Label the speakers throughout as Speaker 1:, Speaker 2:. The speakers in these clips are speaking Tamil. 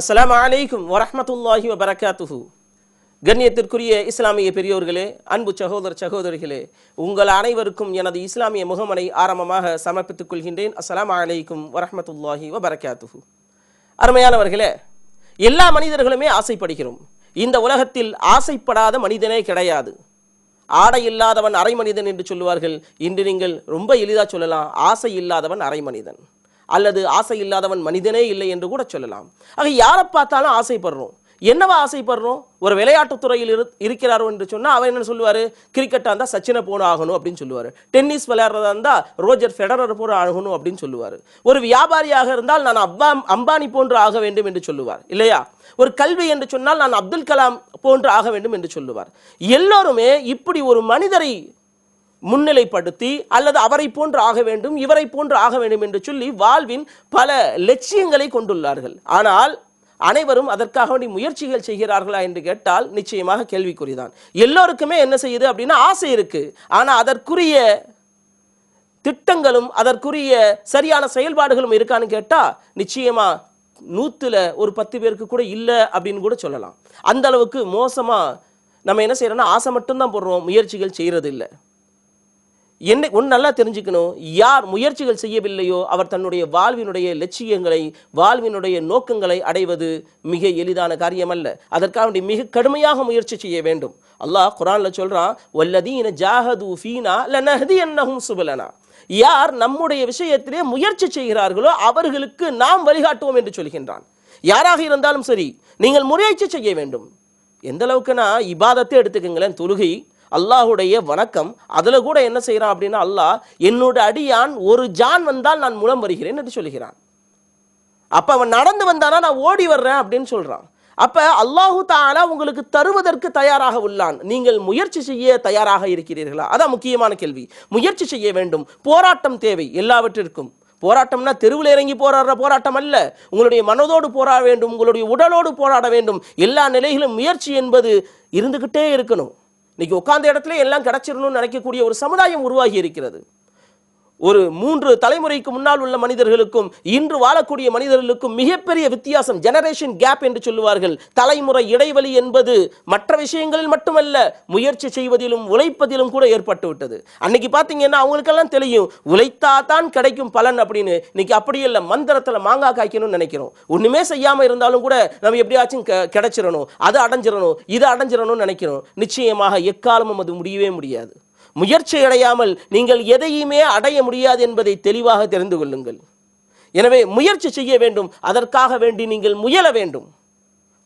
Speaker 1: அஸ்லாம் அலைக்கும் வரமத்துல்லாஹி வபரகாத்துஹு கண்ணியத்திற்குரிய இஸ்லாமிய பெரியோர்களே அன்பு சகோதர சகோதரிகளே உங்கள் அனைவருக்கும் எனது இஸ்லாமிய முகமனை ஆரம்பமாக சமர்ப்பித்துக் கொள்கின்றேன். அஸ்லாம் அலைக்கும் வரமத்துல்லாஹி வபரகாத்துஹு அருமையானவர்களே எல்லா மனிதர்களுமே ஆசைப்படுகிறோம். இந்த உலகத்தில் ஆசைப்படாத மனிதனே கிடையாது. ஆடை இல்லாதவன் அரை மனிதன் என்று சொல்லுவார்கள். இன்று நீங்கள் ரொம்ப எளிதாக சொல்லலாம் ஆசை இல்லாதவன் அரை மனிதன். அல்லது ஆசை இல்லாதவன் மனிதனே இல்லை என்று கூட சொல்லலாம். ஆக யாரை பார்த்தாலும் ஆசைப்படுறோம். என்னவா ஆசைப்படுறோம்? ஒரு விளையாட்டுத் துறையில் இரு இருக்கிறாரோ என்று சொன்னால் அவர் என்ன சொல்லுவார்? கிரிக்கெட்டாக இருந்தால் சச்சினை போன ஆகணும் அப்படின்னு சொல்லுவார். டென்னிஸ் விளையாடுறதா இருந்தால் ரோஜர் ஃபெடரர் போல ஆகணும் அப்படின்னு சொல்லுவார். ஒரு வியாபாரியாக இருந்தால் நான் அப்பா அம்பானி போன்று ஆக வேண்டும் என்று சொல்லுவார். இல்லையா? ஒரு கல்வி என்று சொன்னால் நான் அப்துல் கலாம் போன்று ஆக வேண்டும் என்று சொல்லுவார். எல்லோருமே இப்படி ஒரு மனிதரை முன்னிலைப்படுத்தி அல்லது அவரை போன்று ஆக வேண்டும் இவரை போன்று ஆக வேண்டும் என்று சொல்லி வாழ்வின் பல லட்சியங்களை கொண்டுள்ளார்கள். ஆனால் அனைவரும் அதற்காக வேண்டி முயற்சிகள் செய்கிறார்களா என்று கேட்டால் நிச்சயமாக கேள்விக்குறிதான். எல்லோருக்குமே என்ன செய்யுது அப்படின்னா ஆசை இருக்கு. ஆனால் அதற்குரிய திட்டங்களும் அதற்குரிய சரியான செயல்பாடுகளும் இருக்கான்னு கேட்டால் நிச்சயமா நூற்றுல ஒரு பத்து பேருக்கு கூட இல்லை அப்படின்னு கூட சொல்லலாம். அந்த அளவுக்கு மோசமாக நம்ம என்ன செய்கிறோன்னா ஆசை மட்டும்தான் போடுறோம் முயற்சிகள் செய்கிறது இல்லை என்ன ஒன்று நல்லா தெரிஞ்சுக்கணும். யார் முயற்சிகள் செய்யவில்லையோ அவர் தன்னுடைய வாழ்வினுடைய லட்சியங்களை வாழ்வினுடைய நோக்கங்களை அடைவது மிக எளிதான காரியம் அல்ல அதற்காக வேண்டி மிக கடுமையாக முயற்சி செய்ய வேண்டும். அல்லாஹ் குரான்ல சொல்றான் வல்லதீன ஜாஹது ஃபீனா லனஹதி என்னஹும் சுபலனா. யார் நம்முடைய விஷயத்திலே முயற்சி செய்கிறார்களோ அவர்களுக்கு நாம் வழிகாட்டுவோம் என்று சொல்கின்றான். யாராக இருந்தாலும் சரி நீங்கள் முயற்சி செய்ய வேண்டும். எந்த அளவுக்குன்னா இபாதத்தை எடுத்துக்கங்களேன் தொழுகை அல்லாஹுடைய வணக்கம். அதில் கூட என்ன செய்கிறான் அப்படின்னா அல்லாஹ் என்னோட அடியான் ஒரு ஜான் வந்தால் நான் மூலம் வருகிறேன் என்று சொல்கிறான். அப்போ அவன் நடந்து வந்தானா நான் ஓடி வர்றேன் அப்படின்னு சொல்கிறான் அப்போ அல்லாஹு தாலா உங்களுக்கு தருவதற்கு தயாராக உள்ளான். நீங்கள் முயற்சி செய்ய தயாராக இருக்கிறீர்களா? அதான் முக்கியமான கேள்வி. முயற்சி செய்ய வேண்டும். போராட்டம் தேவை எல்லாவற்றிற்கும். போராட்டம்னா தெருவில் இறங்கி போராடுற போராட்டம் அல்ல. உங்களுடைய மனதோடு போராட வேண்டும். உங்களுடைய உடலோடு போராட வேண்டும். எல்லா நிலையிலும் முயற்சி என்பது இருந்துகிட்டே இருக்கணும். இன்னைக்கு உட்கார்ந்த இடத்துல எல்லாம் கிடைச்சிடணும்னு நினைக்கக்கூடிய ஒரு சமுதாயம் உருவாகி இருக்கிறது. ஒரு மூன்று தலைமுறைக்கு முன்னால் உள்ள மனிதர்களுக்கும் இன்று வாழக்கூடிய மனிதர்களுக்கும் மிகப்பெரிய வித்தியாசம் ஜெனரேஷன் கேப் என்று சொல்லுவார்கள். தலைமுறை இடைவெளி என்பது மற்ற விஷயங்களில் மட்டுமல்ல முயற்சி செய்வதிலும் உழைப்பதிலும் கூட ஏற்பட்டுவிட்டது. அன்னைக்கு பார்த்தீங்கன்னா அவங்களுக்கெல்லாம் தெரியும் உழைத்தா தான் கிடைக்கும் பலன் அப்படின்னு. இன்னைக்கு அப்படி இல்லை மந்திரத்தில் மாங்காய் காய்க்கணும்னு நினைக்கிறோம். ஒன்றுமே செய்யாமல் இருந்தாலும் கூட நம்ம எப்படியாச்சும் கிடைச்சிடணும் அதை அடைஞ்சிடணும் இதை அடைஞ்சிடணும்னு நினைக்கிறோம். நிச்சயமாக எக்காலமும் அது முடியவே முடியாது. முயற்சி அடையாமல் நீங்கள் எதையுமே அடைய முடியாது என்பதை தெளிவாக தெரிந்து கொள்ளுங்கள். எனவே முயற்சி செய்ய வேண்டும் அதற்காக வேண்டி நீங்கள் முயல வேண்டும்.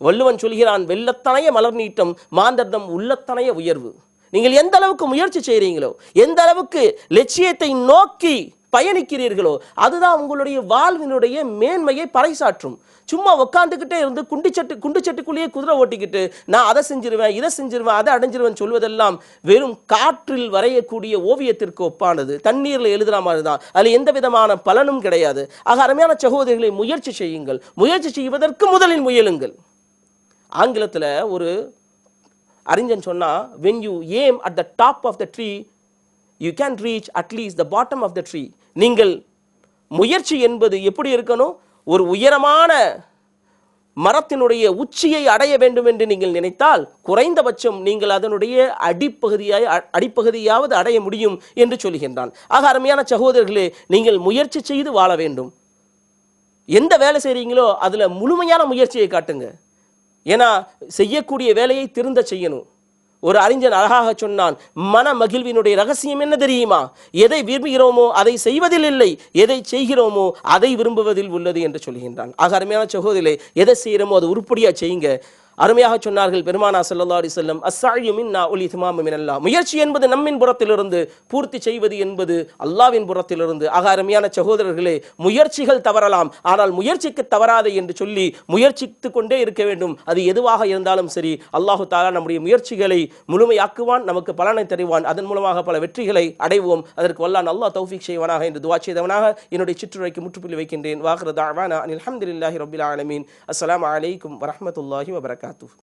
Speaker 1: வள்ளுவன் சொல்கிறான் வெள்ளத்தனைய மலர் நீட்டம் மாந்தர்தம் உள்ளத்தனைய உயர்வு. நீங்கள் எந்த அளவுக்கு முயற்சி செய்கிறீங்களோ எந்த அளவுக்கு லட்சியத்தை நோக்கி பயணிக்கிறீர்களோ அதுதான் உங்களுடைய வாழ்வினுடைய மேன்மையை பறைசாற்றும். சும்மா உட்காந்துக்கிட்டே இருந்து குண்டிச்சட்டு குண்டுச்சட்டுக்குள்ளேயே குதிரை ஓட்டிக்கிட்டு நான் அதை செஞ்சிருவேன் இதை செஞ்சிருவேன் அதை அடைஞ்சிருவேன் சொல்வதெல்லாம் வெறும் காற்றில் வரையக்கூடிய ஓவியத்திற்கு ஒப்பானது. தண்ணீரில் எழுதுற மாதிரி தான் அதில் எந்த விதமான பலனும் கிடையாது. ஆக அருமையான சகோதரிகளை முயற்சி செய்யுங்கள். முயற்சி செய்வதற்கு முதலில் முயலுங்கள். ஆங்கிலத்தில் ஒரு அறிஞன் சொன்னால் when you aim at the top of the tree you can reach at least the bottom of the tree நீங்கள் முயற்சி என்பது எப்படி இருக்கணும்? ஒரு உயரமான மரத்தினுடைய உச்சியை அடைய வேண்டும் என்று நீங்கள் நினைத்தால் குறைந்தபட்சம் நீங்கள் அதனுடைய அடிப்பகுதியாய் அ- அடிப்பகுதியாவது அடைய முடியும் என்று சொல்கின்றான். ஆக அருமையான சகோதரர்களே நீங்கள் முயற்சி செய்து வாழ வேண்டும். எந்த வேலை செய்கிறீங்களோ அதில் முழுமையான முயற்சியை காட்டுங்க. ஏன்னா செய்யக்கூடிய வேலையை திருந்த செய்யணும். ஒரு அறிஞன் அழகாக சொன்னான் மன மகிழ்வினுடைய ரகசியம் என்ன தெரியுமா? எதை விரும்புகிறோமோ அதை செய்வதில் இல்லை எதை செய்கிறோமோ அதை விரும்புவதில் உள்ளது என்று சொல்கின்றான். ஆக அருமையான சகோதரிலே எதை செய்கிறோமோ அது உருப்படியா செய்யுங்க. அருமையாக சொன்னார்கள் பெருமானா ஸல்லல்லாஹு அலைஹி வஸல்லம் அஸ்ஸாயு மின்னா முயற்சி என்பது நம்மின் புறத்திலிருந்து பூர்த்தி செய்வது என்பது அல்லாஹ்வின் புறத்திலிருந்து. ஆக அருமையான சகோதரர்களே முயற்சிகள் தவறலாம். ஆனால் முயற்சிக்கு தவறாது என்று சொல்லி முயற்சித்து கொண்டே இருக்க வேண்டும். அது எதுவாக இருந்தாலும் சரி அல்லாஹு தாலா நம்முடைய முயற்சிகளை முழுமையாக்குவான் நமக்கு பலனை தருவான். அதன் மூலமாக பல வெற்றிகளை அடைவோம். அதற்கு வல்லான் அல்லாஹ் தௌஃபீக் செய்வானாக என்று துவா செய்தவனாக என்னுடைய சிற்றுரைக்கு முற்றுப்புள்ளி வைக்கின்றேன். வாஹ்ர அலமதுல்லாஹி அனில் ஆலமீன். அஸ்லாம் ஆலமீன் வரமத்துல்லாஹி வபரகா வரஹ்மத்துல்லாஹி வபரகாத்துஹு